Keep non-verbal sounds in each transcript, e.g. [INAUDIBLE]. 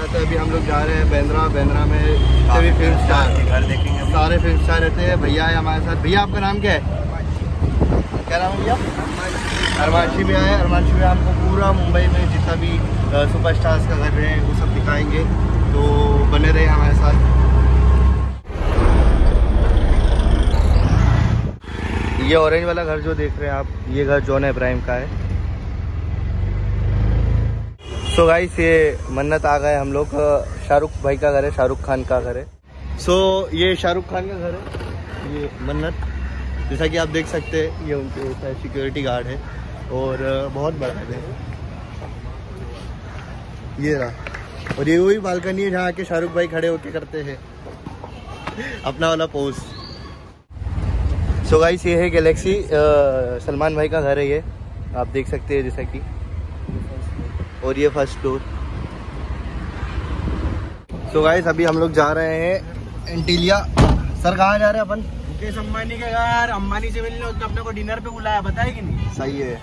जाता है। अभी हम लोग जा रहे हैं बेंद्रा। बेंद्रा में सभी फ़िल्म स्टार घर देखेंगे सारे फ़िल्म स्टार रहते हैं। भैया है हमारे साथ। भैया आपका नाम क्या है? क्या नाम है भैया? अरमानशी भैया आए अरमानशी भैया आपको पूरा मुंबई में जितना भी सुपर स्टार्स का घर है वो सब दिखाएँगे। तो बने रहे हमारे साथ। ये ऑरेंज वाला घर जो देख रहे हैं आप ये घर जॉन इब्राहिम का है। सो so गाइस ये मन्नत आ गए हम लोग शाहरुख भाई का घर है शाहरुख खान का घर है। सो so, ये शाहरुख खान का घर है ये मन्नत। जैसा कि आप देख सकते हैं ये उनके सिक्योरिटी गार्ड है और बहुत बड़ा है। ये रहा। और ये वही बालकनी है जहाँ के शाहरुख भाई खड़े होके करते हैं। अपना वाला पोज सो so गाइस ये है गैलेक्सी सलमान भाई का घर है ये। आप देख सकते हैं जैसा कि। और ये फ़र्स्ट फ्लोर सो गाइस अभी हम लोग जा रहे हैं एंटीलिया। सर कहाँ जा रहे हैं अपन? मुकेश अंबानी के घर। अम्बानी से मिलने उसने अपने को डिनर पे बुलाया बताया कि नहीं? सही है।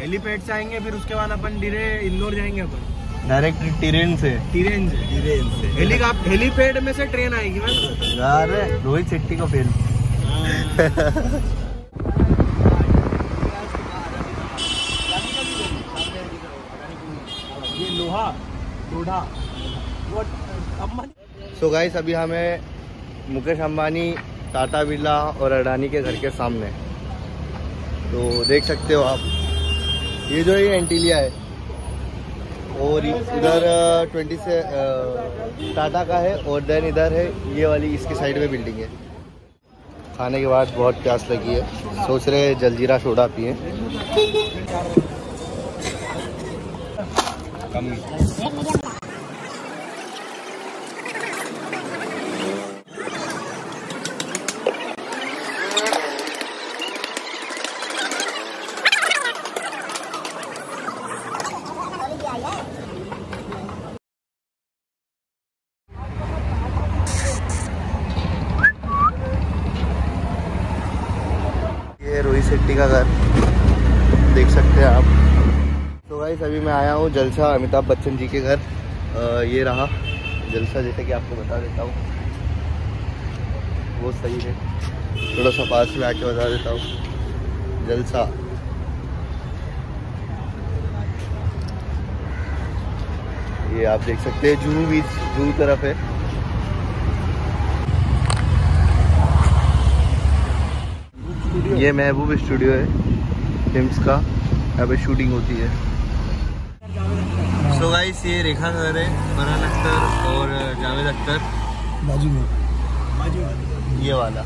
हेलीपैड से आएँगे फिर उसके बाद अपन डिरे इंदौर जाएँगे अपन। डायरेक्ट ट्रेन से। ट्रेन से। ट्रेन से। हेलीकॉप्टर हेलीपैड में से ट्रेन आएगी यार रोहित शेट्टी को फेल [LAUGHS] लोहा सो गाइस अभी हमें मुकेश अंबानी, टाटा बिरला और अडानी के घर के सामने। तो देख सकते हो आप, ये जो ये एंटीलिया है, और इधर ट्वेंटी से टाटा का है, और देन इधर है, ये वाली इसके साइड में बिल्डिंग है। खाने के बाद बहुत प्यास लगी है, सोच रहे जलजीरा सोडा पिए। ये रोहित शेट्टी का घर देख सकते हैं आप। भाई अभी मैं आया हूँ जलसा अमिताभ बच्चन जी के घर। ये रहा जलसा जैसे कि आपको बता देता हूँ। वो सही है। थोड़ा सा पास में आके बता देता हूँ। जलसा। ये आप देख सकते हैं जूहू बीच जूहू तरफ़ है। ये महबूब स्टूडियो है फिल्म्स का। यहाँ पे शूटिंग होती है। सो गाइस ये रेखा घर है फरहान अख्तर और जावेद अख्तर। बाजू में। बाजू ये वाला।